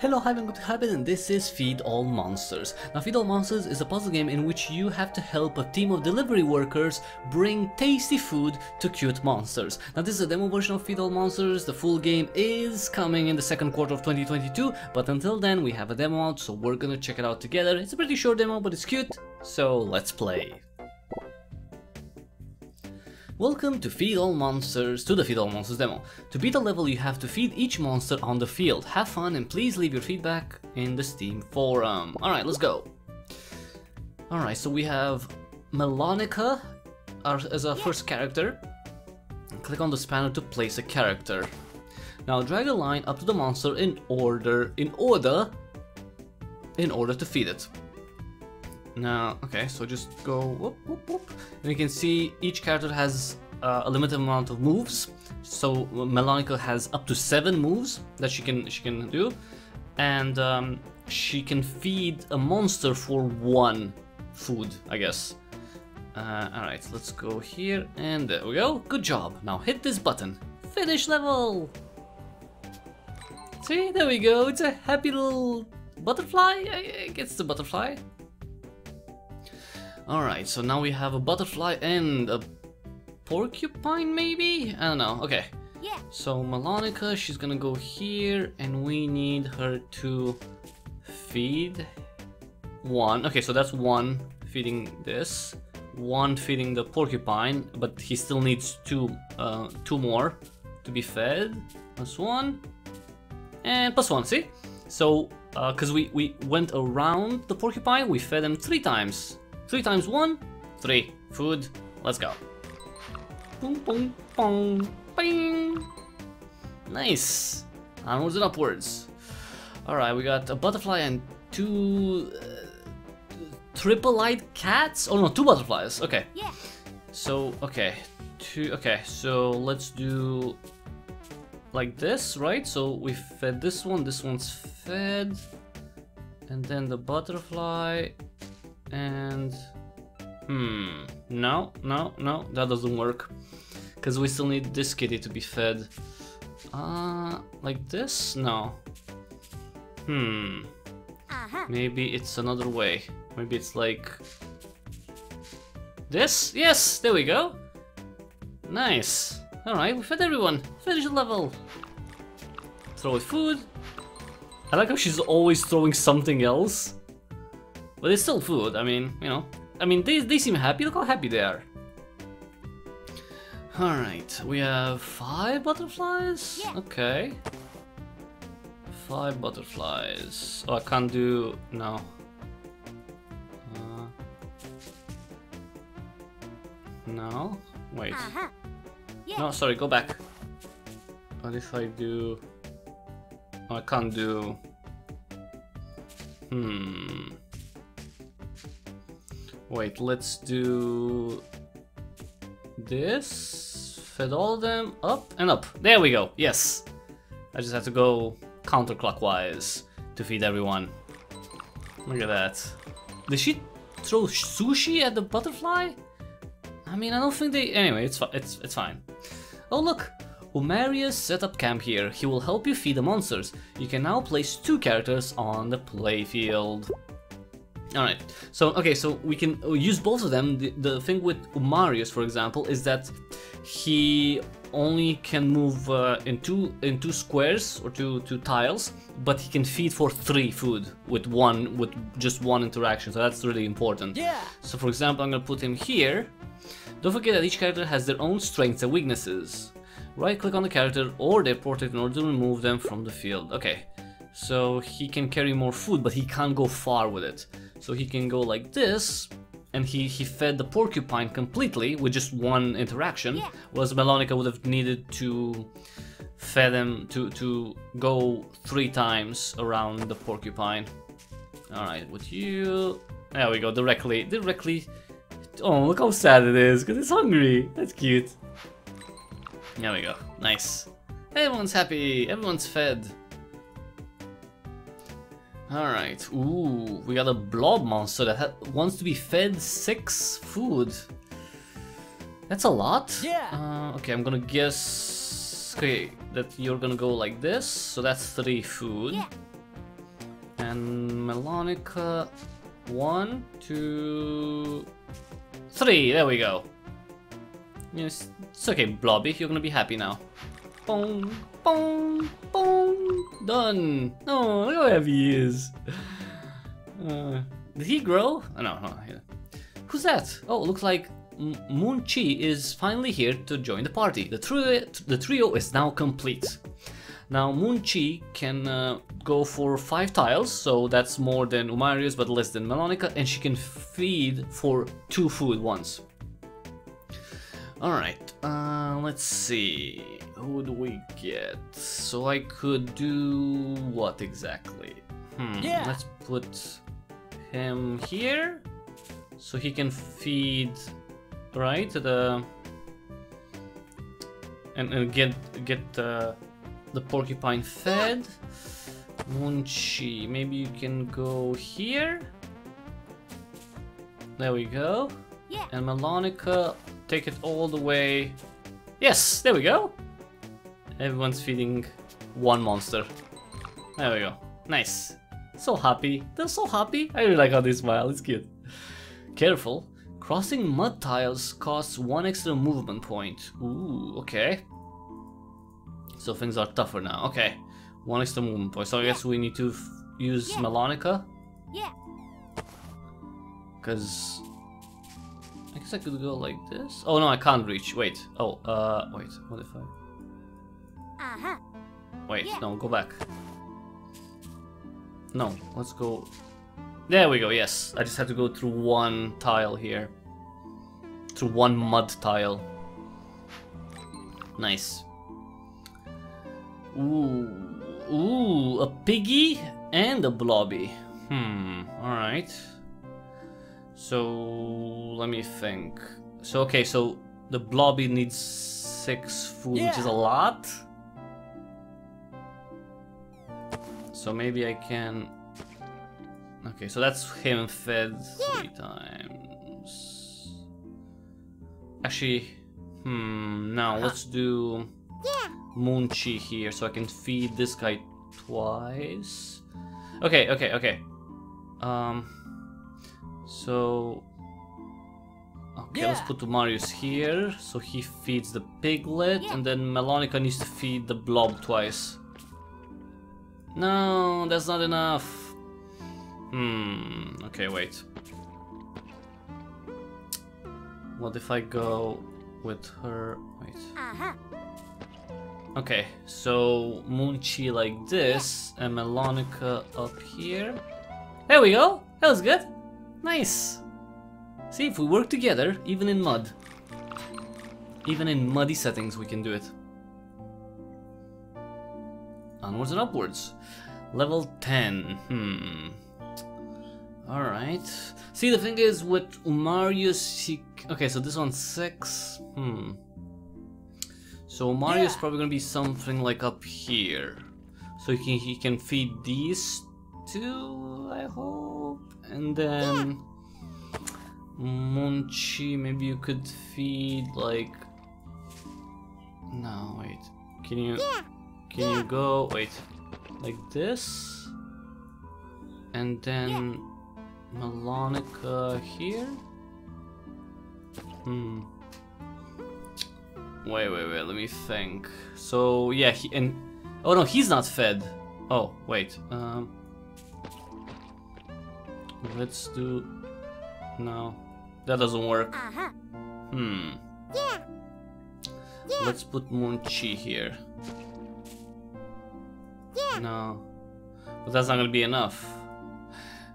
Hello, hi, I'm good Habit and this is Feed All Monsters. Now, Feed All Monsters is a puzzle game in which you have to help a team of delivery workers bring tasty food to cute monsters. Now, this is a demo version of Feed All Monsters. The full game is coming in the second quarter of 2022, but until then, we have a demo out, so we're gonna check it out together. It's a pretty short demo, but it's cute, so let's play. Welcome to Feed All Monsters, to the Feed All Monsters demo. To beat a level you have to feed each monster on the field. Have fun and please leave your feedback in the Steam forum. Alright, let's go. Alright, so we have Melonica as our first character. Click on the spanner to place a character. Now drag a line up to the monster in order, in order, in order to feed it. Now, okay, so just go whoop, whoop, whoop. And you can see each character has uh, a limited amount of moves. So Melonica has up to seven moves that she can she can do, and um, she can feed a monster for one food, I guess. Uh, all right, let's go here, and there we go. Good job. Now hit this button. Finish level. See, there we go. It's a happy little butterfly. I, guess the butterfly. Alright, so now we have a butterfly and a porcupine, maybe? I don't know. Okay. Yeah. So Melonica, she's gonna go here, and we need her to feed one. Okay, so that's one feeding this, one feeding the porcupine, but he still needs two, uh, two more to be fed. Plus one, and plus one. See? So, because uh, we we went around the porcupine, we fed him three times. Three times one, three. Food, let's go. Boom, boom, boom, bing. Nice. Onwards and upwards. Alright, we got a butterfly and two uh, triple-eyed cats? Oh no, two butterflies. Okay. Yeah. So, okay. Two, okay, so let's do like this, right? So we fed this one, this one's fed. And then the butterfly and hmm no no no that doesn't work. Because we still need this kitty to be fed. Uh like this? No. Hmm. Uh -huh. maybe it's another way. Maybe it's like this? Yes there we go. Nice. All right we fed everyone. Finish the level. Throw it food. I like how she's always throwing something else but it's still food, I mean, you know. I mean, they, they seem happy, look how happy they are. Alright, we have five butterflies? Yeah. Okay. Five butterflies. Oh, I can't do... no. Uh, no? Wait. Uh -huh. yeah. No, sorry, go back. What if I do... Oh, I can't do... Hmm... Wait, let's do this. Fed all of them up and up. There we go. Yes. I just have to go counterclockwise to feed everyone. Look at that. Did she throw sushi at the butterfly? I mean, I don't think they... Anyway, it's, it's, it's fine. Oh, look. Umarius set up camp here. He will help you feed the monsters. You can now place two characters on the playfield. Alright, so okay, so we can use both of them. The, the thing with Marius, for example, is that he only can move uh, in two in two squares or two two tiles, but he can feed for three food with one with just one interaction. So that's really important. Yeah. So for example, I'm gonna put him here. Don't forget that each character has their own strengths and weaknesses. Right click on the character or their portrait in order to remove them from the field. Okay, so he can carry more food, but he can't go far with it. So he can go like this, and he, he fed the porcupine completely with just one interaction, yeah. whereas Melonica would have needed to fed him to, to go three times around the porcupine. Alright, with you... There we go, directly, directly... Oh, look how sad it is, because it's hungry. That's cute. There we go, nice. Everyone's happy, everyone's fed. Alright, ooh, we got a blob monster that wants to be fed six food. That's a lot. Yeah. Uh, okay, I'm gonna guess... Okay, that you're gonna go like this, so that's three food. Yeah. And Melonica, one, two, three. There we go. Yes, it's okay, Blobby. You're gonna be happy now. Boom, boom, boom. Done. Oh, look how heavy he is. Uh, did he grow? Oh, no, no. Yeah. Who's that? Oh, looks like M Moon Chi is finally here to join the party. The trio, the trio is now complete. Now Moon Chi can uh, go for 5 tiles, so that's more than Umarius but less than Melonica, and she can feed for 2 food once. Alright, uh, let's see. Who do we get? So I could do what exactly? Hmm, Yeah. let's put him here so he can feed right the and, and get get uh, the porcupine fed. Munchi, maybe you can go here. There we go. Yeah. And Melonica, take it all the way. Yes, there we go. Everyone's feeding one monster. There we go. Nice. So happy. They're so happy. I really like how they smile. It's cute. Careful. Crossing mud tiles costs one extra movement point. Ooh, okay. So things are tougher now. Okay. One extra movement point. So I guess we need to f- use Yeah. Melonica. Yeah. Because I guess I could go like this. Oh no, I can't reach. Wait. Oh, uh, wait. What if I? Uh huh. Wait. No, go back. No, let's go. There we go. Yes, I just have to go through one tile here. Through one mud tile. Nice. Ooh, ooh, a piggy and a blobby. Hmm. All right. So let me think. So okay, so the blobby needs six food, which is a lot. So maybe I can. Okay, so that's him fed three times. Actually, hmm. Now let's do Moonchi here, so I can feed this guy twice. Okay, okay, okay. Um. So. Okay, let's Yeah. put Marius here, so he feeds the piglet, Yeah. and then Melonica needs to feed the blob twice. No, that's not enough. Hmm. Okay, wait. What if I go with her? Wait. Uh huh. Okay, so Moonchi like this, and Melonica up here. There we go. That was good. Nice. See, if we work together, even in mud, even in muddy settings, we can do it. Onwards and upwards. Level 10. Hmm. Alright. See, the thing is, with Umarius, he... Okay, so this one's 6. Hmm. So Mario's Yeah. probably gonna be something like up here. So he can, he can feed these two, I hope. And then... Munchi, maybe you could feed, like... No, wait. Can you... Can you go... Wait. Like this? And then... Melonica here? Hmm. Wait, wait, wait, let me think. So, yeah, he, and... Oh no, he's not fed. Oh, wait. Um... Let's do... No. That doesn't work. Uh huh. Hmm. Yeah. Yeah. Let's put Moonchi here. Yeah. No. But that's not gonna be enough.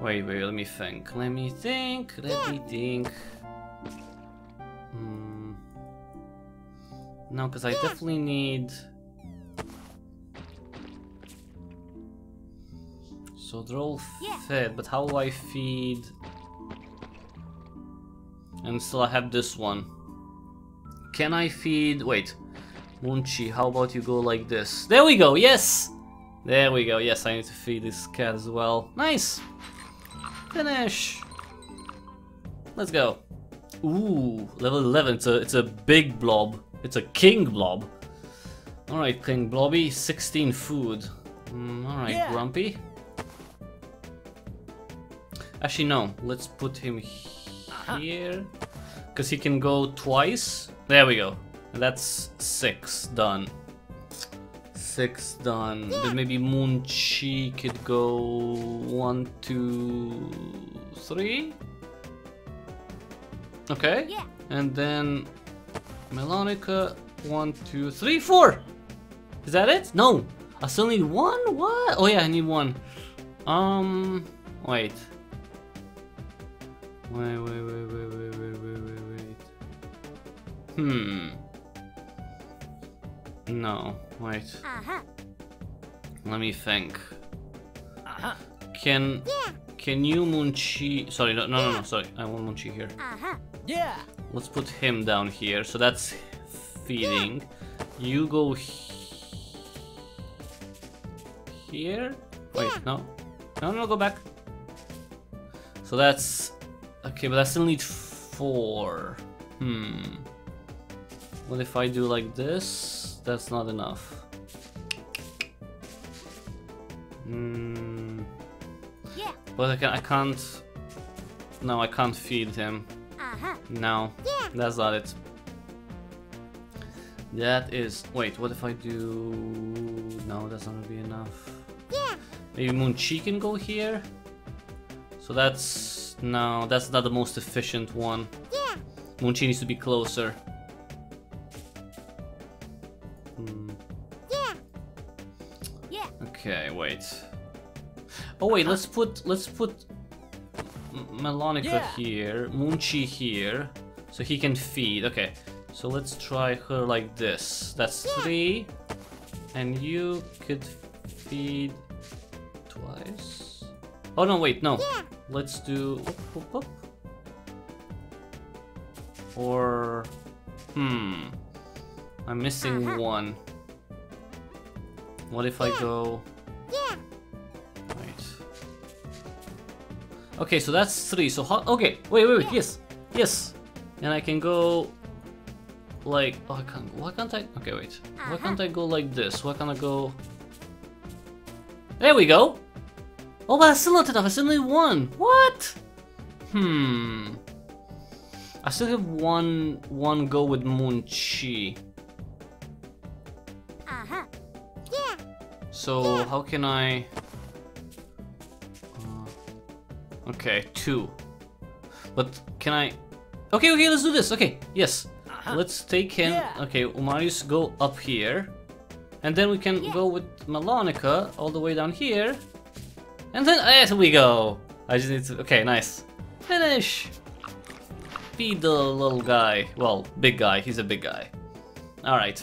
Wait, wait, let me think. Let me think. Let me think. Hmm. No, because I definitely need. So they're all Yeah. fed, but how do I feed? And still I have this one. Can I feed? Wait. Munchi, how about you go like this? There we go, yes! There we go, yes, I need to feed this cat as well. Nice! Finish! Let's go. Ooh, level 11, it's a, it's a big blob. It's a king blob. Alright, King Blobby, 16 food. Mm, Alright, Yeah. Grumpy. Actually, no. Let's put him here. Because he can go twice. There we go. That's six done. Six done. Then maybe Moonchi could go one, two, three. Okay. Yeah. And then Melonica, one, two, three, four. Is that it? No. I still need one? What? Oh yeah, I need one. Um, wait. Wait, wait, wait, wait, wait, wait, wait, wait, wait. Hmm. No, wait. Uh-huh. Let me think. Uh-huh. Can Yeah. can you Munchi? Sorry, no, no, no, no. Sorry, I want Munchi here. Uh-huh. Yeah. Let's put him down here. So that's feeding. You go he- here. Wait, no, no, no, go back. So that's okay, but I still need four. Hmm. What if I do like this? That's not enough. Hmm. Yeah. But I can I can't. No, I can't feed him. Uh-huh. No, Yeah. that's not it. That is. Wait, what if I do. No, that's not gonna be enough. Yeah. Maybe Moonchi can go here? So that's. No, that's not the most efficient one. Yeah. Moonchi needs to be closer. Hmm. Yeah. Yeah. Okay, wait. Oh wait, let's put let's put Melonica Yeah. here, Moonchi here, so he can feed. Okay, so let's try her like this. That's three, and you could feed twice. Oh no, wait, no. Yeah. Let's do. whoop, whoop, whoop. Or, hmm, I'm missing Uh-huh. one. What if I go? Yeah. Wait. Okay, so that's three. So how? Okay, wait, wait, wait. Yes, yes. And I can go like. Oh, I can't. Why can't I? Okay, wait. Why Uh-huh. can't I go like this? Why can't I go? There we go. Oh, but that's still not enough. I still need one. What? Hmm. I still have one one go with Moonchi. Uh-huh. Yeah. So how can I? Uh, okay, two. But can I? Okay, okay, let's do this. Okay, yes. Uh-huh. Let's take him. Yeah. Okay, Umarius, go up here, and then we can Yeah. go with Melonica all the way down here, and then there we go. I just need to. Okay, nice. Finish. Feed the little guy. Well, big guy. He's a big guy. All right.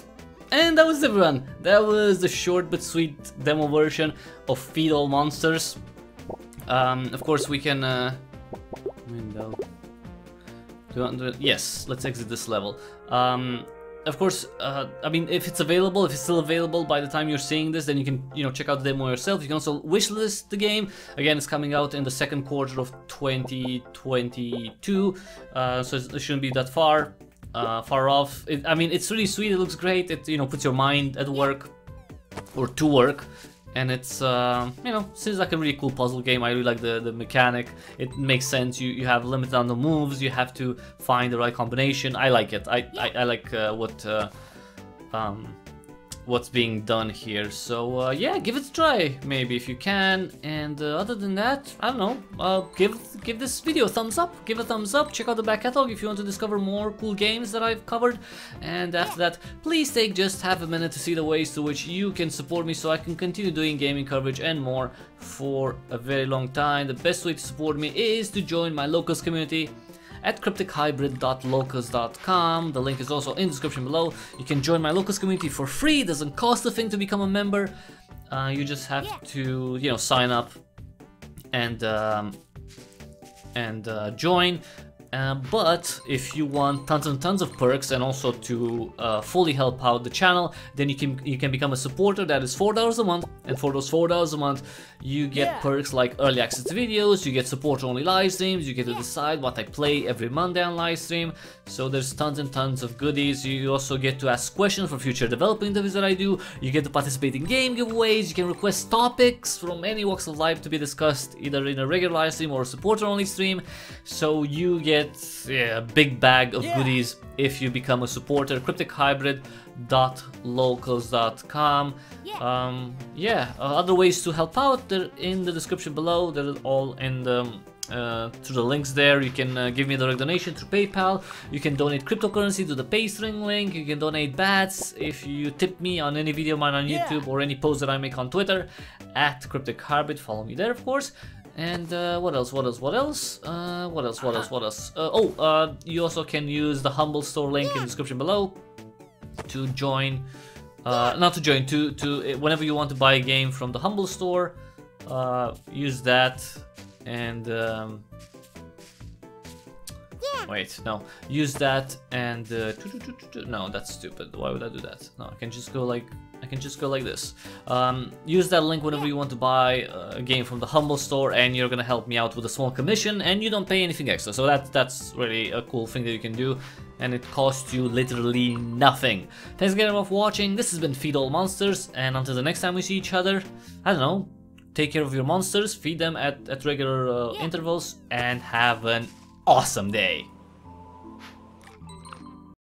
And that was everyone. That was the short but sweet demo version of Feed All Monsters. Um, of course, we can. Uh, window. Do yes, let's exit this level. Um, of course, uh, I mean, if it's available, if it's still available by the time you're seeing this, then you can, you know, check out the demo yourself. You can also wishlist the game. Again, it's coming out in the second quarter of 2022, uh, so it shouldn't be that far, uh, far off. It, I mean, it's really sweet. It looks great. It, you know, puts your mind at work or to work and it's uh, you know seems like a really cool puzzle game. I really like the the mechanic. It makes sense. You you have limited on the moves. You have to find the right combination. I like it. I i, I like uh, what uh, um what's being done here. So uh, yeah give it a try maybe if you can. And uh, other than that i don't know. Uh, give give this video a thumbs up. Give a thumbs up. Check out the back catalog if you want to discover more cool games that i've covered. And after that please take just half a minute to see the ways to which you can support me so i can continue doing gaming coverage and more for a very long time. The best way to support me is to join my locals community at cryptichybrid.locals.com. The link is also in the description below. You can join my locals community for free. It doesn't cost a thing to become a member. Uh, you just have Yeah. to, you know, sign up and um, and uh, join. Uh, but if you want tons and tons of perks and also to uh, fully help out the channel, then you can you can become a supporter. That is four dollars a month, and for those four dollars a month, you get Yeah. perks like early access to videos. You get support-only live streams. You get to decide what I play every Monday on live stream. So there's tons and tons of goodies. You also get to ask questions for future developing interviews that I do. You get to participate in game giveaways. You can request topics from any walks of life to be discussed either in a regular live stream or a supporter-only stream. So you get yeah, a big bag of Yeah. goodies if you become a supporter. CrypticHybrid.locals.com. Yeah. Um, yeah, uh, other ways to help out, they're in the description below. They're all in the uh, through the links there. You can uh, give me a direct donation through PayPal. You can donate cryptocurrency to the Paystring link. You can donate bats if you tip me on any video of mine on Yeah. YouTube or any post that I make on Twitter at Cryptic. Follow me there, of course. And uh, what else? What else? What else? Uh, what else? What else? What else? Uh, oh, uh, you also can use the Humble Store link in the description below to join. Uh, not to join. To to uh, whenever you want to buy a game from the Humble Store, uh, use that and. Um. Wait, no. Use that and uh, no, that's stupid. Why would I do that? No, I can just go like I can just go like this. Um, use that link whenever you want to buy uh, a game from the Humble Store, and you're gonna help me out with a small commission, and you don't pay anything extra. So that that's really a cool thing that you can do, and it costs you literally nothing. Thanks again for watching. This has been Feed All Monsters, and until the next time we see each other, I don't know. Take care of your monsters, feed them at, at regular uh, intervals, and have an awesome day.